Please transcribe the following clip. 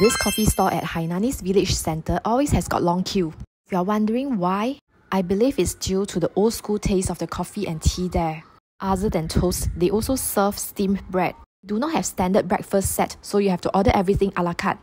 This coffee store at Hainanese Village Center always has got long queue. If you're wondering why, I believe it's due to the old school taste of the coffee and tea there. Other than toast, they also serve steamed bread. Do not have standard breakfast set, so you have to order everything a la carte.